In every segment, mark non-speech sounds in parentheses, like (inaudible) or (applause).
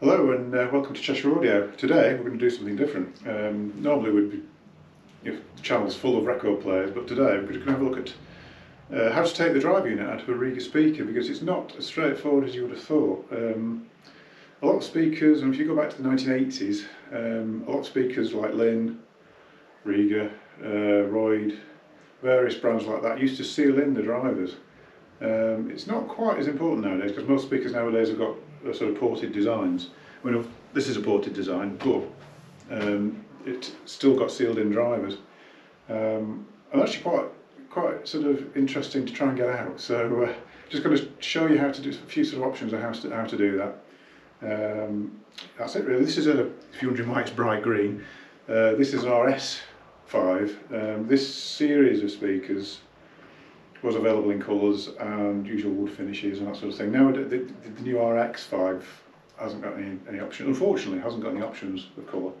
Hello and uh, welcome to Cheshire Audio. Today we're going to do something different. Um, normally we'd be, you know, the channel's full of record players, but today we're going to have a look at uh, how to take the drive unit out of a Rega speaker because it's not as straightforward as you would have thought. Um, a lot of speakers, and if you go back to the 1980s, um, a lot of speakers like Linn, Rega, uh, Royd, various brands like that used to seal in the drivers. Um, it's not quite as important nowadays because most speakers nowadays have got sort of ported designs. I mean, this is a ported design, but um, still got sealed in drivers. Um, and actually quite quite sort of interesting to try and get out. So uh, just going to show you how to do a few sort of options of how to, how to do that. Um, that's it really. This is a, if you're wondering why it's bright green, uh, this is an RS5. Um, this series of speakers was available in colours and usual wood finishes and that sort of thing. Now the, the, the new RX5 hasn't got any, any options, unfortunately hasn't got any options of colour.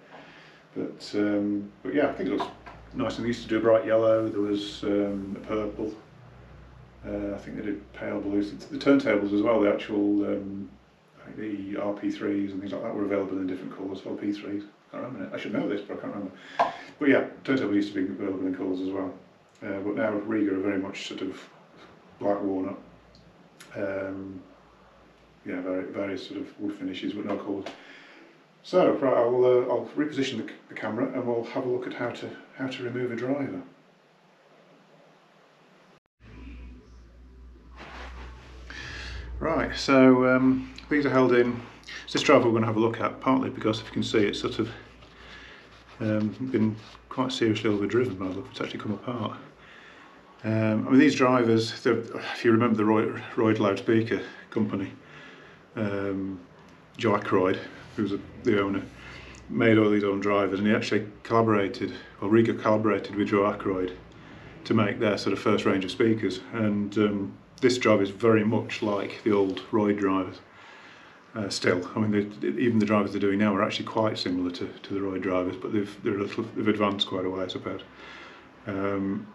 But um, but yeah, I think it looks nice. And they used to do a bright yellow, there was um, a purple, uh, I think they did pale blues. The, the turntables as well, the actual, um, the RP3s and things like that were available in different colours, well P3s, I can't remember it. I should know this, but I can't remember. But yeah, turntables used to be available in colours as well. Uh, but now Rega are very much sort of black walnut. Um, yeah, very various sort of wood finishes, but no colours. So right, I'll uh, I'll reposition the, the camera and we'll have a look at how to how to remove a driver. Right, so um, these are held in. This driver we're going to have a look at, partly because if you can see it's sort of um, been quite seriously overdriven by the look, it's actually come apart. Um, I mean, these drivers, if you remember the Royd, loudspeaker company, um, Joe Ackroyd, who was a, the owner, made all these own drivers, and he actually collaborated, or Rega collaborated with Joe Ackroyd to make their sort of first range of speakers. And um, this driver is very much like the old Royd drivers. Uh, still, I mean, they, even the drivers they're doing now are actually quite similar to, to the Royd drivers, but they've they're a little, they've advanced quite a way, I suppose. Um,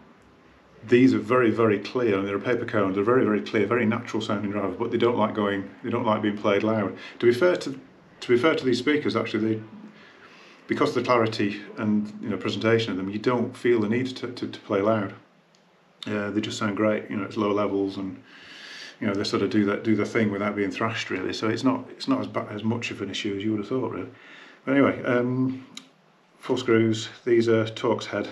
these are very, very clear, and they're a paper cone. They're very, very clear, very natural sounding drivers, but they don't like going. They don't like being played loud. To be fair to, to be fair to these speakers, actually, they, because of the clarity and you know presentation of them, you don't feel the need to, to, to play loud. Uh, they just sound great. You know, it's low levels and you know they sort of do that do the thing without being thrashed really. So it's not it's not as as much of an issue as you would have thought really. But anyway, um, four screws. These are Torx head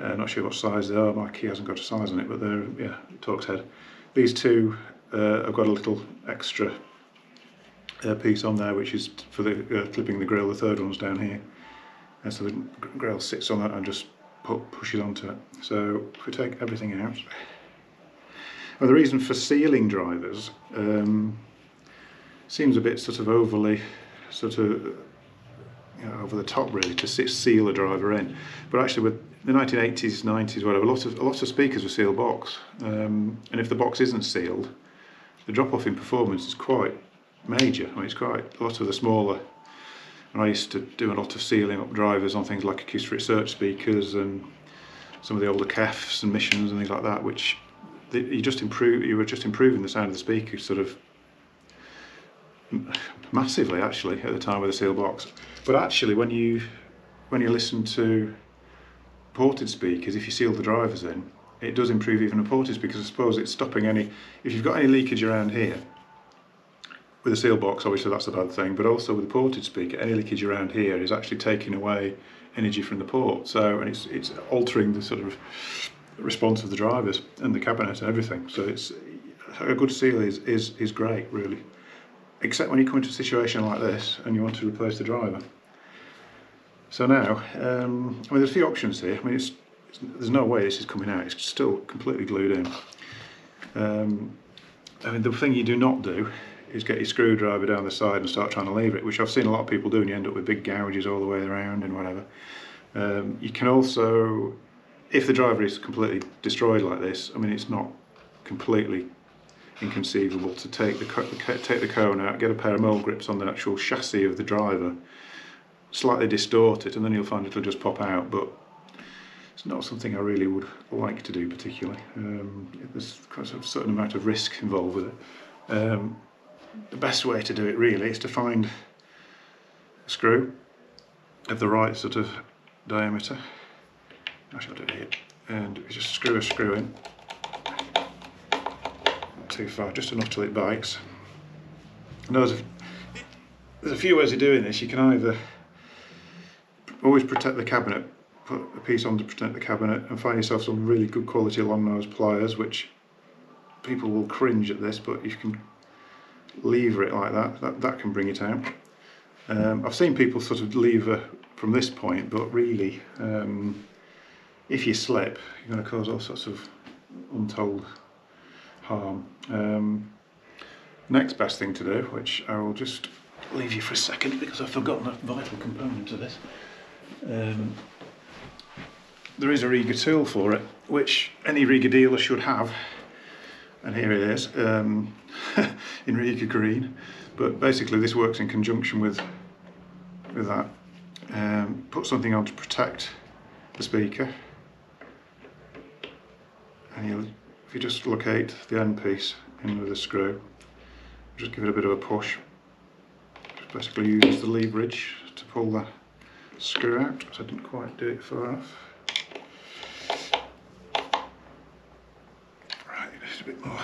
uh, not sure what size they are, my key hasn't got a size on it, but they're, yeah, Torx head. These two, uh, I've got a little extra uh, piece on there, which is for the uh, clipping the grill. The third one's down here. And so the grill sits on that and just pushes onto it. So if we take everything out, well, the reason for sealing drivers um, seems a bit sort of overly sort of you know, over the top really to seal a driver in. But actually with the 1980s, 90s, whatever, a lot of, a lot of speakers were sealed box. Um, and if the box isn't sealed, the drop off in performance is quite major. I mean, it's quite, a lot of the smaller, and I used to do a lot of sealing up drivers on things like acoustic research speakers and some of the older KEFs and missions and things like that, which the, you just improve, you were just improving the sound of the speaker sort of massively actually at the time with the seal box. But actually when you when you listen to ported speakers, if you seal the drivers in, it does improve even a ported because I suppose it's stopping any, if you've got any leakage around here, with a seal box obviously that's a bad thing, but also with a ported speaker, any leakage around here is actually taking away energy from the port. So, and it's, it's altering the sort of response of the drivers and the cabinet and everything. So it's, a good seal is, is, is great really except when you come into a situation like this and you want to replace the driver. So now, um, I mean, there's a few options here. I mean, it's, it's, there's no way this is coming out. It's still completely glued in. Um, I mean, the thing you do not do is get your screwdriver down the side and start trying to lever it, which I've seen a lot of people do, and you end up with big gouges all the way around and whatever. Um, you can also, if the driver is completely destroyed like this, I mean, it's not completely inconceivable to take the, take the cone out, get a pair of mole grips on the actual chassis of the driver, slightly distort it, and then you'll find it'll just pop out. But it's not something I really would like to do particularly. Um, there's quite a certain amount of risk involved with it. Um, the best way to do it really is to find a screw of the right sort of diameter. Actually, I'll do it here. And just screw a screw in. Too far, just enough till it bites. And there's a, there's a few ways of doing this. You can either always protect the cabinet, put a piece on to protect the cabinet, and find yourself some really good quality long nose pliers, which people will cringe at this, but you can lever it like that, that, that can bring it out. Um, I've seen people sort of lever from this point, but really, um, if you slip, you're going to cause all sorts of untold Um, next best thing to do, which I will just leave you for a second because I've forgotten a vital component to this. Um, there is a Rega tool for it, which any Rega dealer should have. And here it is, um, (laughs) in Rega green. But basically this works in conjunction with, with that. Um, put something on to protect the speaker. And you'll, if you just locate the end piece in with a screw, just give it a bit of a push. Just basically use the leverage to pull the screw out, so I didn't quite do it far enough. Right, a bit more.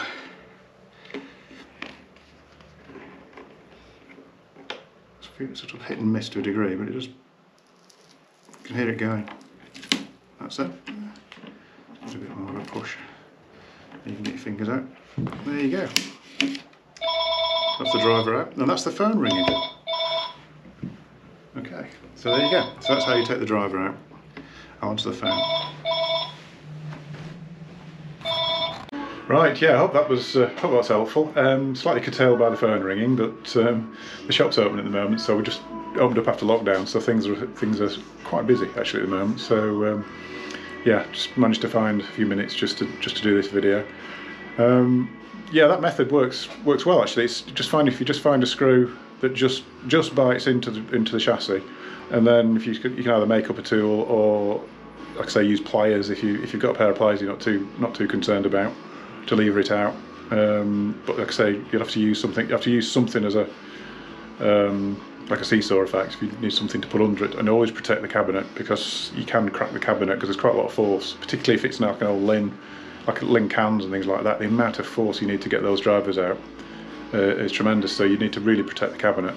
It's sort of hit and miss to a degree, but it just you can hear it going. That's it. Just a bit more of a push. You can get your fingers out. There you go. That's the driver out, and that's the phone ringing. Okay, so there you go. So that's how you take the driver out onto the phone. Right, yeah, I hope that was uh, hope that's helpful. Um, slightly curtailed by the phone ringing, but um, the shop's open at the moment, so we just opened up after lockdown, so things are things are quite busy actually at the moment. So um, yeah, just managed to find a few minutes just to just to do this video. Um, yeah, that method works works well actually. It's just find if you just find a screw that just just bites into the into the chassis, and then if you you can either make up a tool or like I say use pliers if you if you've got a pair of pliers you're not too not too concerned about to lever it out. Um, but like I say, you'd have to use something. You have to use something as a um, like a seesaw effect if you need something to put under it, and always protect the cabinet because you can crack the cabinet because there's quite a lot of force, particularly if it's like an old Linn like Linn Kans and things like that. The amount of force you need to get those drivers out uh, is tremendous. So you need to really protect the cabinet.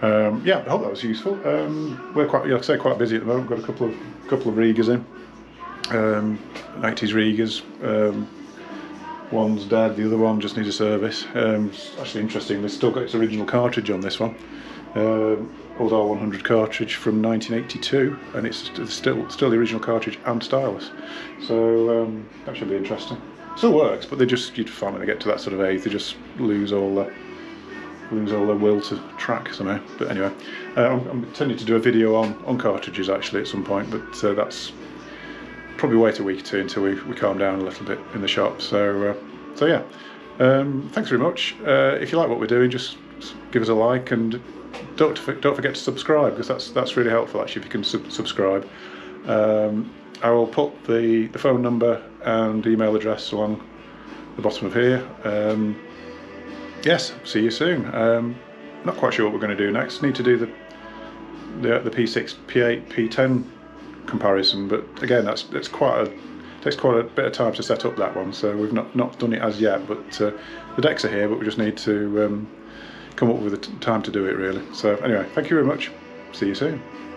Um, yeah, I hope that was useful. Um, we're quite, like I say, quite busy at the moment. Got a couple of couple of Regas in, um, 90s Regas. Um, one's dead, the other one just needs a service. Um, actually interesting. They've still got its original cartridge on this one. Um, old R100 cartridge from 1982, and it's still still the original cartridge and stylus. So um, that should be interesting. Still works, but they just you'd find when they get to that sort of age, they just lose all the lose all their will to track somehow. But anyway, uh, I'm, I'm, intending to do a video on on cartridges actually at some point, but uh, that's probably wait a week or two until we, we calm down a little bit in the shop. So uh, so yeah, um, thanks very much. Uh, if you like what we're doing, just give us a like and don't don't forget to subscribe because that's that's really helpful actually if you can sub subscribe. Um, I will put the the phone number and email address along the bottom of here. Um, yes, see you soon. Um, not quite sure what we're going to do next. Need to do the the, the P6, P8, P10 comparison, but again, that's that's quite a takes quite a bit of time to set up that one. So we've not not done it as yet, but uh, the decks are here, but we just need to um, come up with the time to do it really. So anyway, thank you very much. See you soon.